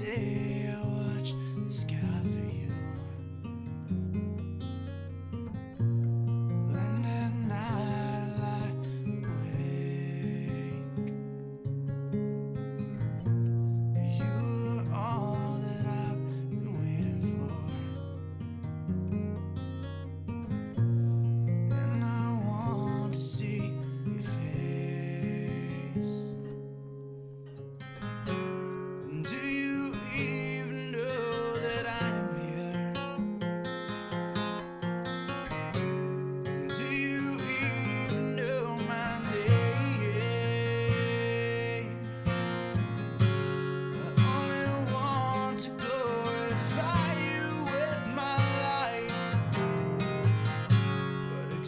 day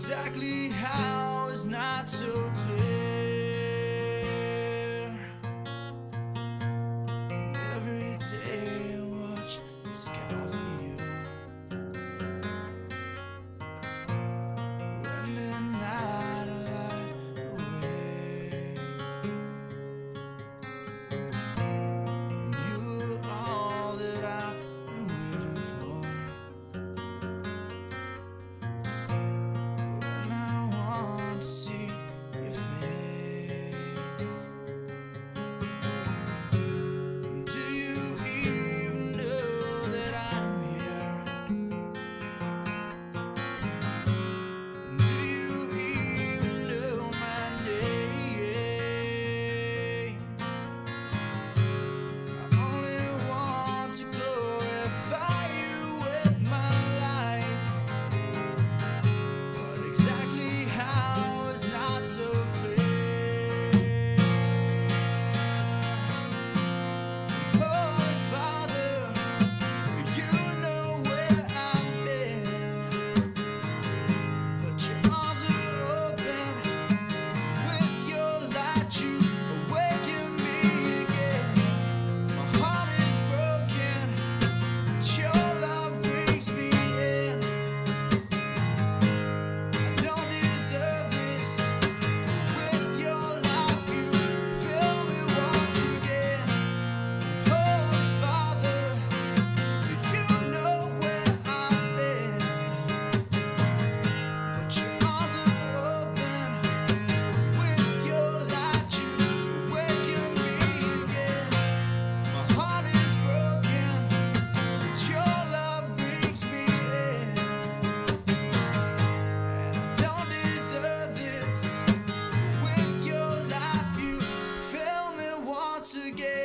exactly how is not so clear. Again.